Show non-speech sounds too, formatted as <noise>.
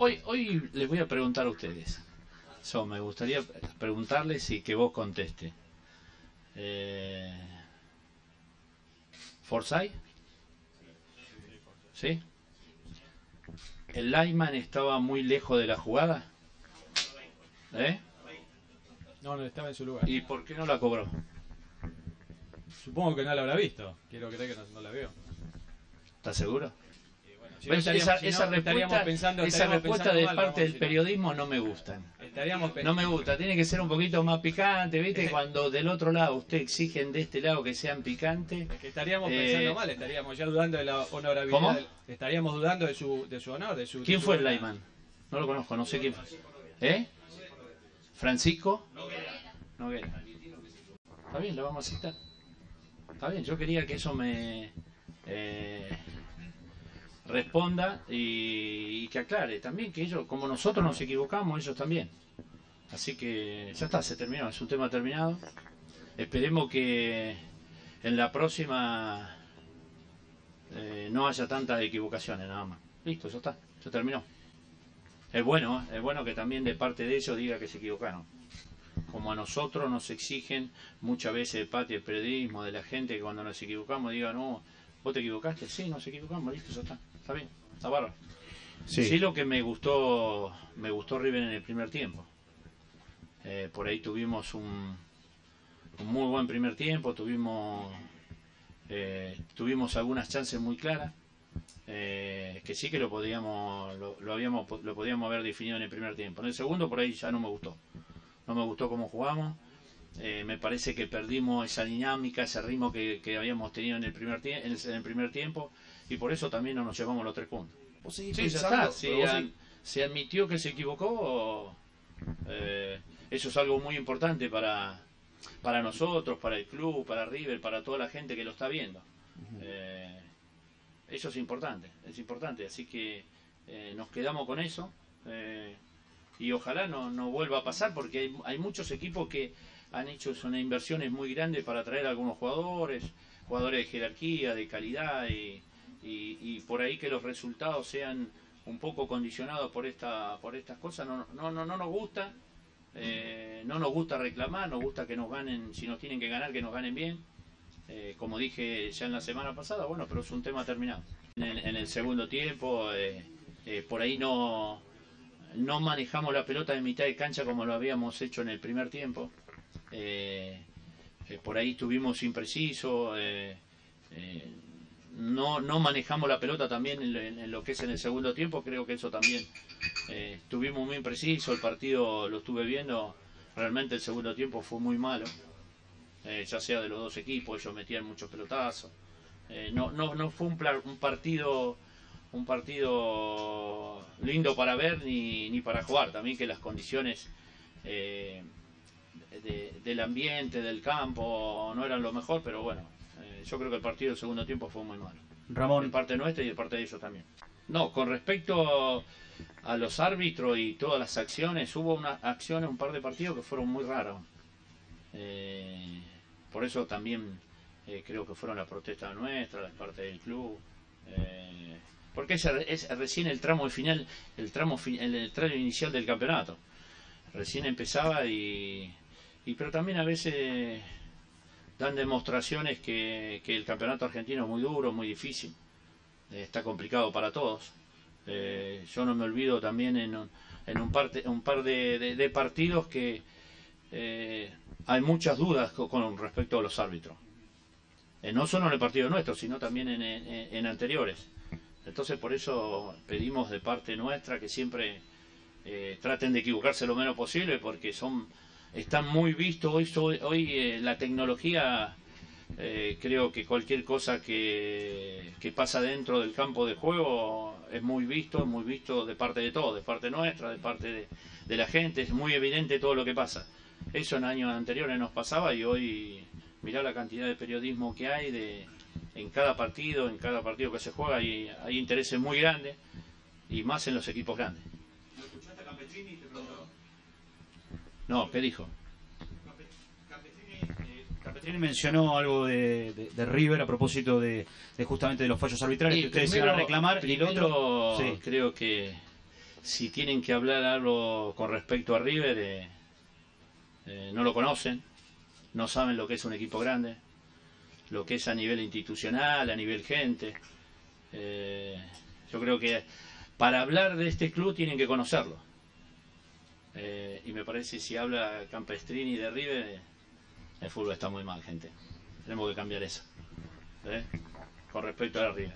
Hoy, hoy les voy a preguntar a ustedes. So, me gustaría preguntarles y que vos conteste. Eh, ¿Forsyth? ¿Sí? ¿El lineman estaba muy lejos de la jugada? ¿Eh? No, no estaba en su lugar. ¿Y por qué no la cobró? Supongo que no la habrá visto. Quiero creer que no, no la veo. ¿Estás seguro? Esa si esa respuesta, pensando- esa estaríamos respuesta pensando de mal, parte del periodismo no me gustan. No me gusta, tiene que ser un poquito más picante, Eh. ¿viste? <laughs> Cuando del otro lado usted exigen de este lado que sean picantes. Es que estaríamos Eh, pensando mal, estaríamos ya dudando de la honorabilidad. ¿Cómo? Estaríamos dudando de su, de su honor, de su. ¿Quién de su fue el Lyman? No lo conozco, no sé quién fue. ¿Eh? ¿Francisco? Noguera. Está bien, lo vamos a citar. Está bien, yo quería que eso me eh, responda y, que aclare también que ellos, como nosotros nos equivocamos, ellos también. Así que ya está, se terminó, es un tema terminado. Esperemos que en la próxima eh, no haya tantas equivocaciones nada más. Listo, ya está, se terminó. Es bueno, ¿eh? es bueno que también de parte de ellos diga que se equivocaron. Como a nosotros nos exigen muchas veces de parte del periodismo, de la gente, que cuando nos equivocamos diga, no, vos te equivocaste, sí, nos equivocamos, listo, ya está, está bien, está bárbaro. Sí. lo que me gustó, me gustó River en el primer tiempo. Eh, por ahí tuvimos un, un muy buen primer tiempo, tuvimos eh, tuvimos algunas chances muy claras, eh, que sí que lo podíamos lo, lo habíamos lo podíamos haber definido en el primer tiempo. En el segundo por ahí ya no me gustó, no me gustó cómo jugamos. Me parece que perdimos esa dinámica, ese ritmo que, que habíamos tenido en el primer tie- en el, en el primer tiempo y por eso también no nos llevamos los tres puntos. Vos Sí, ya pensando, está. Si, vos an- se admitió que se equivocó, eh, eso es algo muy importante para, para nosotros, para el club, para River, para toda la gente que lo está viendo. Eh, eso es importante, es importante. Así que eh, nos quedamos con eso y ojalá no, no vuelva a pasar porque hay, hay muchos equipos que han hecho unas inversiones muy grandes para traer algunos jugadores, jugadores de jerarquía, de calidad y, y, y por ahí que los resultados sean un poco condicionados por esta por estas cosas no no no, no nos gusta eh, no nos gusta reclamar nos gusta que nos ganen si nos tienen que ganar que nos ganen bien. Eh, como dije ya en la semana pasada bueno pero es un tema terminado. En el, segundo tiempo eh, por ahí no no manejamos la pelota de mitad de cancha como lo habíamos hecho en el primer tiempo. Por ahí estuvimos imprecisos no, no manejamos la pelota también en, lo- que es en el segundo tiempo, creo que eso también eh, estuvimos muy imprecisos, el partido lo estuve viendo, realmente el segundo tiempo fue muy malo, eh, ya sea de los dos equipos, ellos metían muchos pelotazos, Eh, no, no, no fue un, un partido un partido lindo para ver ni, ni para jugar, también que las condiciones eh, de- del ambiente, del campo, no eran lo mejor, pero bueno, yo creo que el partido del segundo tiempo fue muy malo. De Ramón, parte nuestra y de parte de ellos también. No, con respecto a los árbitros y todas las acciones, hubo unas acciones, un par de partidos que fueron muy raros. Eh, por eso también eh, creo que fueron las protestas nuestras, de parte del club. eh, porque es, es recién el tramo final, el tramo el, el tramo inicial del campeonato. Recién empezaba y, y pero también a veces dan demostraciones que, el campeonato argentino es muy duro, muy difícil, eh, está complicado para todos. Eh, yo no me olvido también en un, en un, parte, un par de, partidos que eh, hay muchas dudas co- con, respecto a los árbitros. No solo en el partido nuestro, sino también en, anteriores. Entonces por eso pedimos de parte nuestra que siempre traten de equivocarse lo menos posible porque son están muy vistos hoy hoy eh, la tecnología eh, creo que cualquier cosa que, que pasa dentro del campo de juego es muy visto, es muy visto de parte de todos, de parte nuestra, de parte de, la gente, es muy evidente todo lo que pasa. Eso en años anteriores nos pasaba y hoy mirá la cantidad de periodismo que hay de en cada partido, en cada partido que se juega hay, hay intereses muy grandes y más en los equipos grandes. No, ¿qué dijo? Capetrini mencionó algo de, de- de River a propósito de, de justamente de los fallos arbitrales Y que ustedes iban a reclamar y el otro... Sí. creo que si tienen que hablar algo con respecto a River, eh, eh, no lo conocen, no saben lo que es un equipo grande, lo que es a nivel institucional, a nivel gente. Eh, yo creo que para hablar de este club tienen que conocerlo. Y me parece si habla Campestrini de River, el fútbol está muy mal, gente. Tenemos que cambiar eso. ¿eh? Con respecto a River.